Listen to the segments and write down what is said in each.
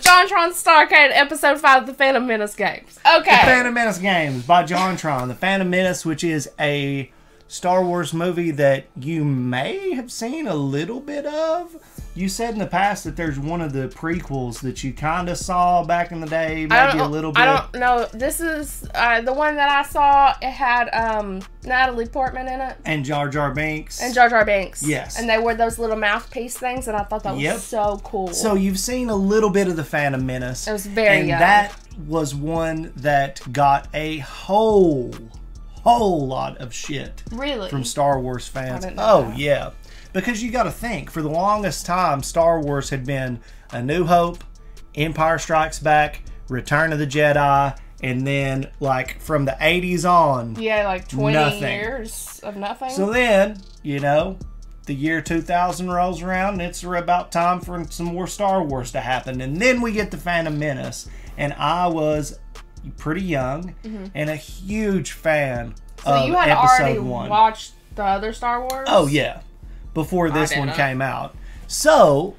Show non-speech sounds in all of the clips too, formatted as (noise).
just tuning in, JonTron Starcade episode 5 of the Phantom Menace games. Okay. The Phantom Menace games by JonTron. The Phantom Menace, which is a Star Wars movie that you may have seen a little bit of. You said in the past that there's one of the prequels that you kind of saw back in the day, maybe a little bit. I don't know. This is uh, the one that I saw. It had um, Natalie Portman in it And Jar Jar Banks, and Jar Jar Banks. Yes. And they wore those little mouthpiece things, and I thought that was Yep. so cool. so you've seen a little bit of the Phantom Menace. It was very and young. that was one that got a whole, whole lot of shit. really, from Star Wars fans. Oh that. yeah, because you got to think for the longest time, Star Wars had been A New Hope, Empire Strikes Back, Return of the Jedi, and then like from the '80s on. yeah, like twenty Nothing. years of nothing. So then you know. The year 2000 rolls around, and it's about time for some more Star Wars to happen. And then we get the Phantom Menace, and I was pretty young and a huge fan Mm-hmm. So of you had episode already one. watched the other Star Wars. Oh yeah, before this one didn't. came out. So,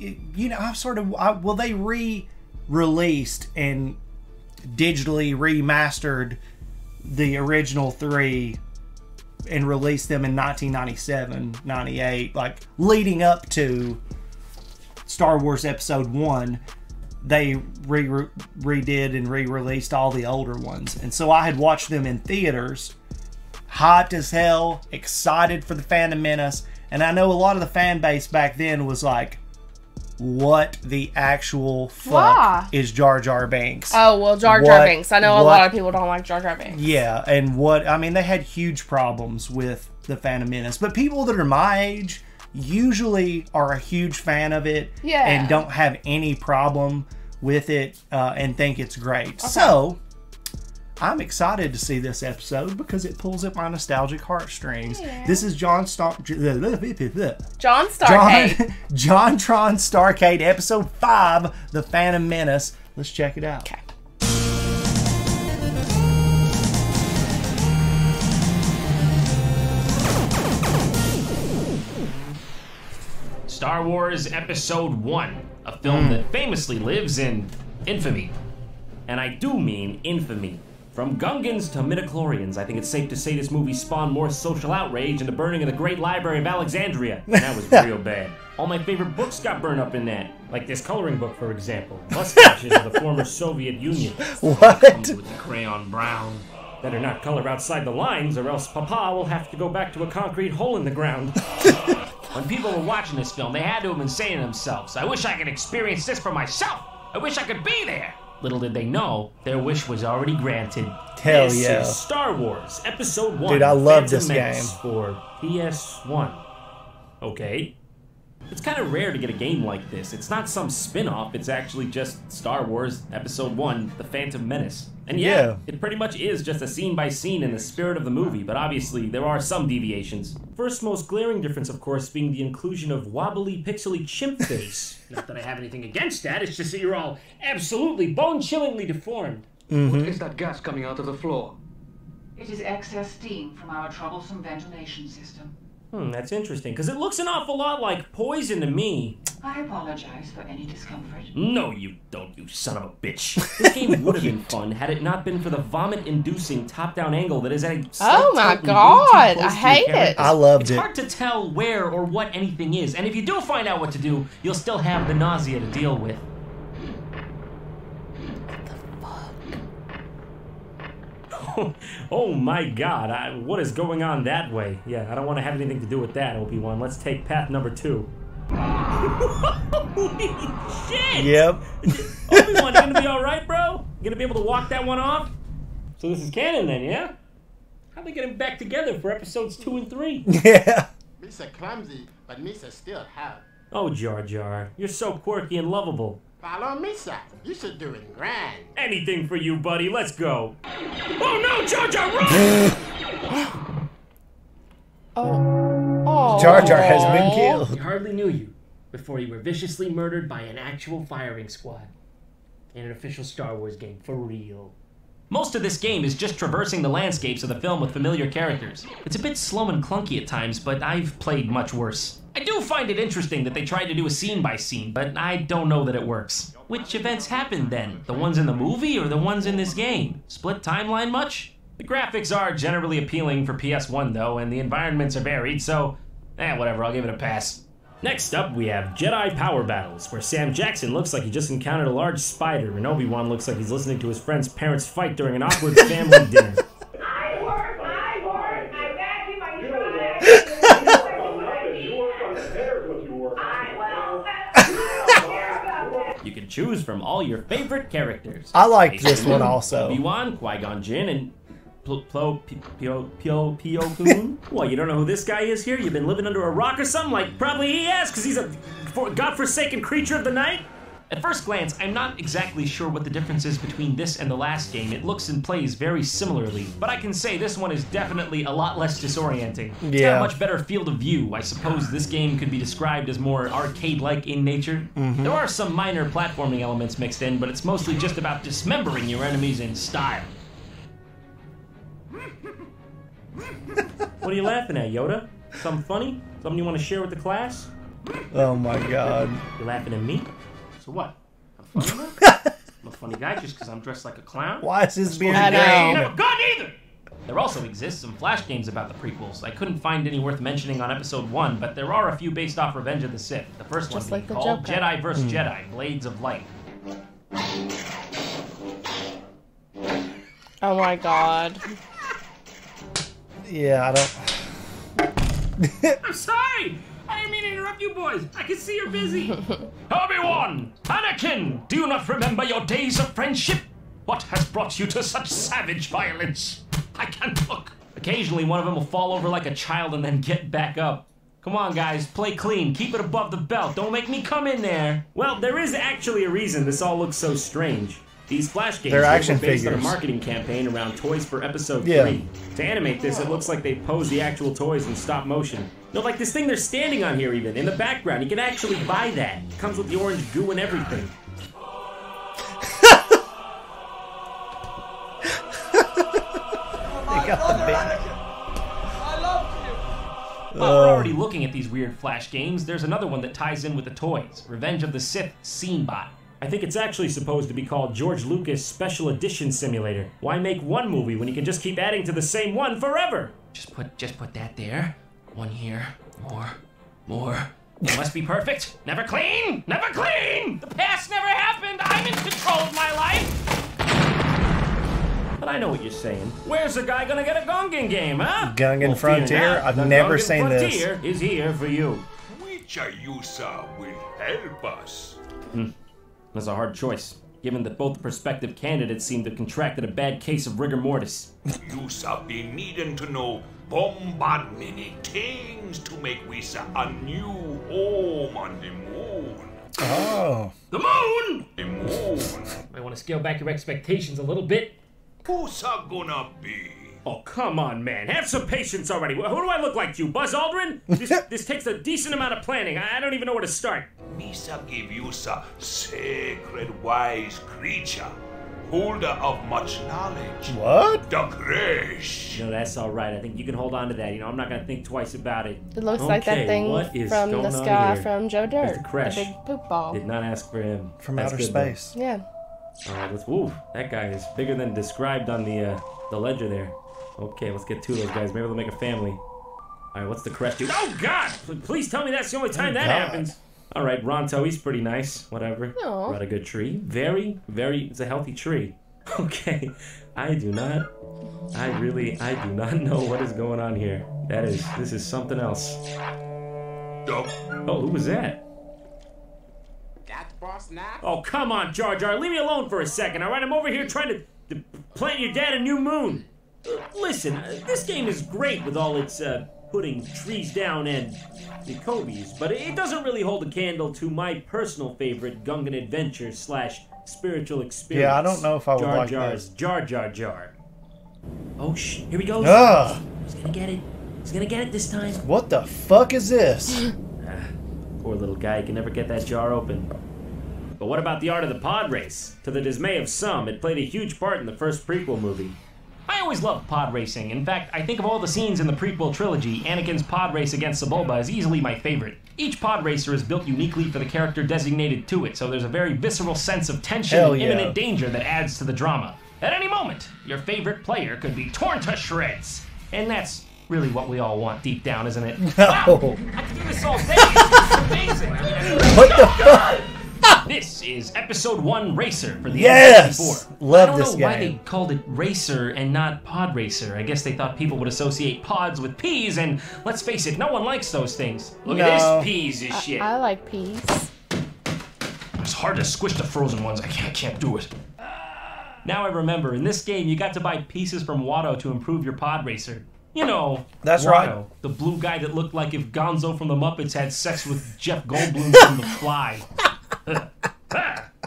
you know, I've sort of I, well, they re-released and digitally remastered the original three and released them in 1997, 98, like leading up to Star Wars Episode One. They re- redid and re-released all the older ones, and so I had watched them in theaters hyped as hell, excited for the Phantom Menace, and I know a lot of the fan base back then was like, "What the actual fuck Why? is Jar Jar Banks? Oh well, Jar Jar What- Binks. I know a lot of people don't like Jar Jar Binks. Yeah, and what I mean, they had huge problems with the Phantom Menace, but people that are my age usually are a huge fan of it Yeah. and don't have any problem with it uh, and think it's great. So. I'm excited to see this episode because it pulls at my nostalgic heartstrings. Yeah. This is John Star (laughs) John John Starcade. (laughs) JonTron Starcade episode 5 The Phantom Menace. Let's check it out. Okay. Star Wars Episode 1, a film that hmm. famously lives in infamy. And I do mean infamy. From Gungans to midichlorians, I think it's safe to say this movie spawned more social outrage than the burning of the Great Library of Alexandria. And (laughs) that was real bad. All my favorite books got burned up in that. Like this coloring book, for example. Mustaches of the former Soviet Union. (laughs) What? Comes with the crayon brown. Better not color outside the lines, or else Papa will have to go back to a concrete hole in the ground. (laughs) when people were watching this film, they had to have been saying to themselves, I wish I could experience this for myself. I wish I could be there. Little did they know, their wish was already granted. Hell this yeah. is Star Wars Episode 1. Dude, I love Phantom this Menace game. For PS1. Okay. It's kind of rare to get a game like this. It's not some spin off, it's actually just Star Wars Episode 1 The Phantom Menace. And yeah, Yeah. it pretty much is just a scene by scene in the spirit of the movie, but obviously there are some deviations. First most glaring difference, of course, being the inclusion of wobbly, pixely chimp face. (laughs) not that I have anything against that, it's just that you're all absolutely bone chillingly deformed. Mm-hmm. What is that gas coming out of the floor? It is excess steam from our troublesome ventilation system. Hmm, that's interesting, because it looks an awful lot like poison to me. I apologize for any discomfort. No, you don't, you son of a bitch. (laughs) This game would have been fun had it not been for the vomit-inducing top-down angle that is at a slight Oh my tilt and way too God, close I to your hate it. character. I loved It's it. It's hard to tell where or what anything is, and if you do find out what to do, you'll still have the nausea to deal with. (laughs) oh my god, I, what is going on that way? Yeah, I don't want to have anything to do with that, Obi-Wan. Let's take path number two. Holy shit! Yep. (laughs) Obi-Wan, you gonna be alright, bro? You gonna be able to walk that one off? So this is canon then, yeah? How'd they get him back together for episodes two and three? (laughs) Yeah. Mr. Clumsy, but Mr. still help. Oh, Jar Jar, you're so quirky and lovable. Follow Mr. You should do it grand. Anything for you, buddy. Let's go. Oh no, Jar Jar, run! Oh. (gasps) Oh. Jar Jar has been oh. killed. We hardly knew you before you were viciously murdered by an actual firing squad in an official Star Wars game for real. Most of this game is just traversing the landscapes of the film with familiar characters. It's a bit slow and clunky at times, but I've played much worse. I do find it interesting that they tried to do a scene by scene, but I don't know that it works. Which events happened then? The ones in the movie or the ones in this game? Split timeline much? The graphics are generally appealing for PS1 though, and the environments are varied, so eh, whatever, I'll give it a pass. Next up, we have Jedi Power Battles, where Sam Jackson looks like he just encountered a large spider, and Obi-Wan looks like he's listening to his friend's parents fight during an awkward (laughs) family dinner. I work, I work, I vacuum, I try. I, well, I don't care about that. You can choose from all your favorite characters. I liked this one also. Obi-Wan, Qui-Gon Jinn, and Plo Plo P- Pio Pio Pio Koon. (laughs) What? You don't know who this guy is here? You've been living under a rock or something? Like probably he has, because he's a for- godforsaken creature of the night. At first glance, I'm not exactly sure what the difference is between this and the last game. It looks and plays very similarly, but I can say this one is definitely a lot less disorienting. It's got a much better field of view. I suppose this game could be described as more arcade-like in nature. Mm-hmm. There are some minor platforming elements mixed in, but it's mostly just about dismembering your enemies in style. what are you laughing at, Yoda? Something funny? Something you want to share with the class? Oh my god. You laughing at me? So what? I'm funny? (laughs) I'm a funny guy just because I'm dressed like a clown? Why is his beard I know. Ain't green? never gone either! There also exists some Flash games about the prequels. I couldn't find any worth mentioning on episode 1, but there are a few based off Revenge of the Sith. The first Just one like being the called Joker. Jedi vs. Hmm. Jedi Blades of Light. Oh my god. Yeah, I don't. I'm sorry! I didn't mean to interrupt you boys. I can see you're busy. (laughs) Obi-Wan! Anakin! Do you not remember your days of friendship? What has brought you to such savage violence? I can't look. Occasionally, one of them will fall over like a child and then get back up. Come on, guys, play clean. Keep it above the belt. Don't make me come in there. Well, there is actually a reason this all looks so strange. These Flash games They're were action based on a marketing campaign around Toys for Episode Yeah. 3. To animate this, it looks like they pose the actual toys in stop motion. No, like this thing they're standing on here, even in the background. You can actually buy that. It comes with the orange goo and everything. They got the big. While we're already looking at these weird Flash games, there's another one that ties in with the toys Revenge of the Sith Scene Bot. I think it's actually supposed to be called George Lucas Special Edition Simulator. Why make one movie when you can just keep adding to the same one forever? Just put just put that there. One here. More. More. It must be perfect. Never clean. Never clean. The past never happened. I'm in control of my life. But I know what you're saying. Where's the guy gonna get a Gungan game, huh? Gungan Well, Frontier? not. I've never Gungan seen this. Frontier is here for you. Which Ayusa will help us? Hmm. That's a hard choice, given that both prospective candidates seem to have contracted a bad case of rigor mortis. Yousa be needing to know bombard many things to make Wisa a new home on the moon. Oh. The moon! The moon. I want to scale back your expectations a little bit. Who's a gonna be? Oh, come on, man. Have some patience already. Who do I look like to you, Buzz Aldrin? This, (laughs) this takes a decent amount of planning. I I don't even know where to start. Misa give Yousa sacred wise creature, holder of much knowledge. What? The Gresh. No, that's all right. I think you can hold on to that. You know, I'm not going to think twice about it. It looks like that thing what is from going the sky from Joe There's Dirt. the crash. big poop ball. Did not ask for him. From That's outer good, though. space. Yeah. All right, let's. Woo, that guy is bigger than described on the uh, the ledger there. Okay, let's get two of those guys. Maybe they'll make a family. All right, what's the crest do? Oh God! Please tell me that's the only time that God. happens. All right, Ronto, he's pretty nice. Whatever. Aw. Brought a good tree. Very, very. It's a healthy tree. (laughs) Okay, I do not. I really, I do not (laughs) know what is going on here. That is, this is something else. The Oh, who was that? That's Boss Nass. Oh, come on, Jar Jar. Leave me alone for a second, all right? I'm over here trying to, to plant your dad a new moon. Listen, uh, this game is great with all its uh, putting trees down and Jacobies, but it doesn't really hold a candle to my personal favorite Gungan adventure slash spiritual experience. Yeah, I don't know if I would Jar like Jar's this. Jar Jar Jar. Oh, sh! Here we go. Ugh. He's gonna get it. He's gonna get it this time. What the fuck is this? (sighs) Ah, poor little guy, he can never get that jar open. But what about the art of the pod race? To the dismay of some, it played a huge part in the first prequel movie. I always loved pod racing. In fact, I think of all the scenes in the prequel trilogy, Anakin's pod race against Sebulba is easily my favorite. Each pod racer is built uniquely for the character designated to it, so there's a very visceral sense of tension Hell and yeah. imminent danger that adds to the drama. At any moment, your favorite player could be torn to shreds. And that's really what we all want deep down, isn't it? (laughs) Wow, No. I could do this all day. It's amazing. What the oh fuck? This is episode one Racer for the Yes! N64. Love I don't this know why they called it Racer and not Pod Racer. I guess they thought people would associate pods with peas, and let's face it, no one likes those things. Look No. at this peas is shit. I like peas. It's hard to squish the frozen ones. I can't, I can't do it. Now I remember, in this game, you got to buy pieces from Watto to improve your pod racer. You know, That's Watto, right. The blue guy that looked like if Gonzo from the Muppets had sex with Jeff Goldblum from The Fly. (laughs) (laughs)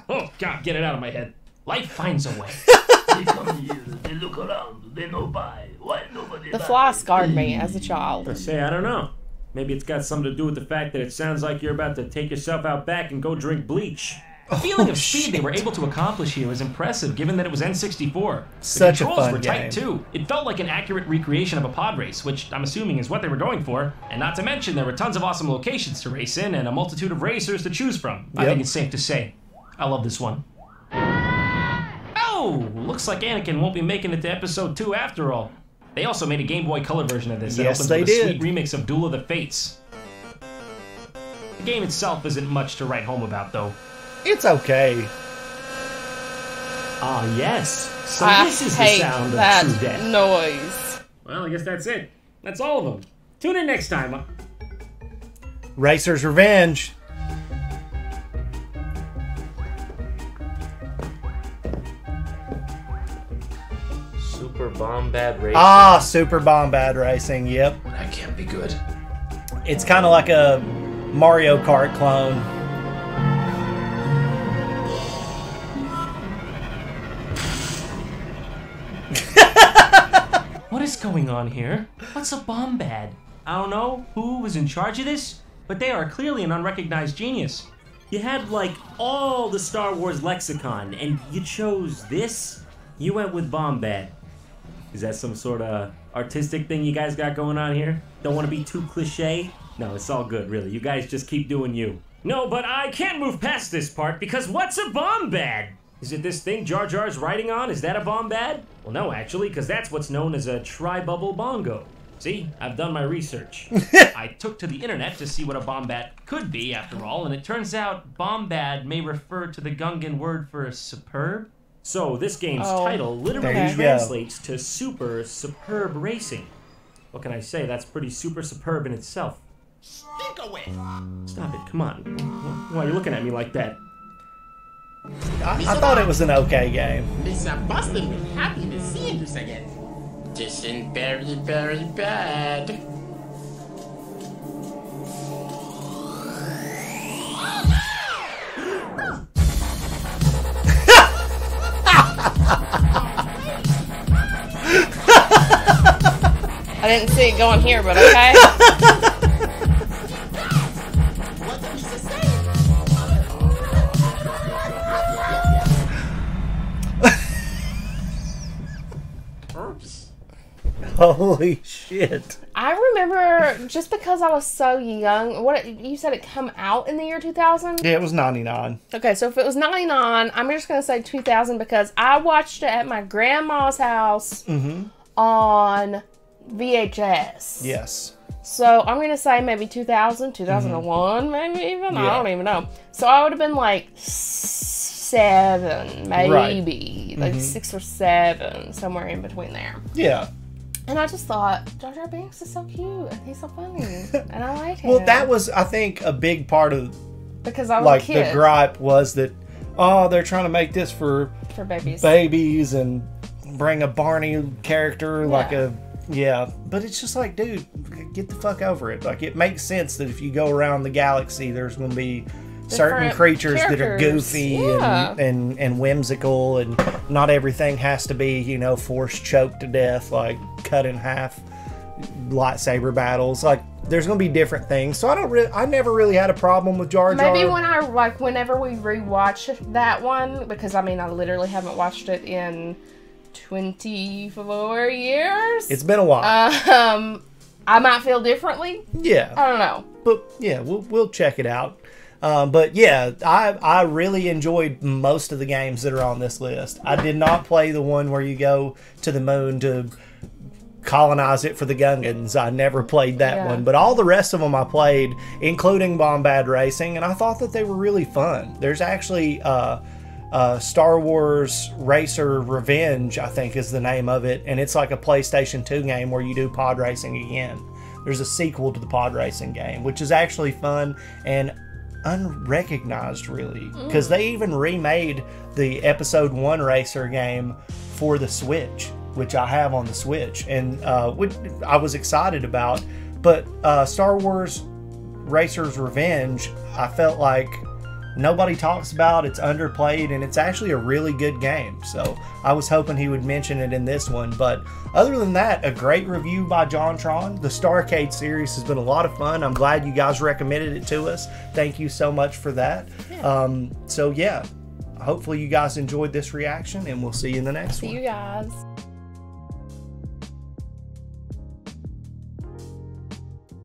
Oh, God, get it out of my head. Life finds a way. (laughs) They come here, they look around, they know by. Why nobody The buy? fly scarred me as a child. I say, I don't know. Maybe it's got something to do with the fact that it sounds like you're about to take yourself out back and go drink bleach. The feeling of speed they were able to accomplish here is impressive, given that it was N64. The Such a controls fun were tight game. too. It felt like an accurate recreation of a pod race, which I'm assuming is what they were going for. And not to mention, there were tons of awesome locations to race in and a multitude of racers to choose from. I think it's safe to say, I love this one. Oh, looks like Anakin won't be making it to episode two after all. They also made a Game Boy Color version of this that Yes, opens they with a did. sweet remix of Duel of the Fates. The game itself isn't much to write home about, though. It's okay. Ah, yes. So I this is the sound that of true death. noise. Well, I guess that's it. That's all of them. Tune in next time. Racer's Revenge. Super Bombad Race. Ah, Super Bombad Racing. Yep. that can't be good. It's kind of like a Mario Kart clone. (laughs) What is going on here? What's a Bombad? I don't know who was in charge of this, but they are clearly an unrecognized genius. You had like all the Star Wars lexicon, and you chose this? You went with bomb bad. Is that some sort of artistic thing you guys got going on here? Don't want to be too cliche? No, it's all good, really. You guys just keep doing you. No, but I can't move past this part because what's a bomb bad? Is it this thing Jar Jar's riding on? Is that a bomb bad? Well, no, actually, because that's what's known as a tri-bubble bongo. See, I've done my research. (laughs) I took to the internet to see what a bombad could be, after all, and it turns out bombad may refer to the Gungan word for superb. So this game's Oh, title literally There go. translates to super superb racing. What can I say? That's pretty super superb in itself. Think away. Stop it, come on. Why are you looking at me like that? I, I thought it was an okay game. Mr. Boston will to see you again. This is very, very bad. I didn't see it going here, but okay. What did Mr. say? Oops. Holy shit. I remember just because I was so young. What you said it come out in the year 2000? Yeah, it was 99. Okay, so if it was 99, I'm just gonna say 2000 because I watched it at my grandma's house mm-hmm. on VHS. Yes. So I'm gonna say maybe 2000, 2001, mm-hmm. maybe even. I don't even know. So I would have been like seven, maybe like mm-hmm. six or seven, somewhere in between there. Yeah. And I just thought Jar Jar Binks is so cute and he's so funny (laughs) and I like him. Well, that was, I think, a big part of because I was like the gripe was that, oh, they're trying to make this for for babies. babies and bring a Barney character like a yeah, but it's just like, dude, get the fuck over it. Like, it makes sense that if you go around the galaxy, there's going to be certain creatures that are goofy Yeah. and, and and whimsical, and not everything has to be, you know, force choked to death, like cut in half lightsaber battles. Like, there's gonna be different things. So I don't really, I never really had a problem with Jar Jar. Maybe when I like whenever we rewatch that one because I mean I literally haven't watched it in 24 years. it's been a while. um I might feel differently. yeah. I don't know. but yeah, we'll we'll check it out. Um, but yeah, I I really enjoyed most of the games that are on this list. I did not play the one where you go to the moon to colonize it for the Gungans. I never played that Yeah. one, but all the rest of them I played, including Bombad Racing, and I thought that they were really fun. There's actually uh, uh, Star Wars Racer Revenge, I think is the name of it, and it's like a PlayStation 2 game where you do pod racing again. There's a sequel to the pod racing game, which is actually fun and unrecognized, really, because they even remade the Episode One Racer game for the Switch, which I have on the Switch, and uh, which I was excited about. But uh, Star Wars Racer's Revenge, I felt like nobody talks about. It's underplayed, and it's actually a really good game. So I was hoping he would mention it in this one. But other than that, a great review by JonTron. The Starcade series has been a lot of fun. I'm glad you guys recommended it to us. Thank you so much for that. Um, so yeah, hopefully you guys enjoyed this reaction, and we'll see you in the next See one. you guys.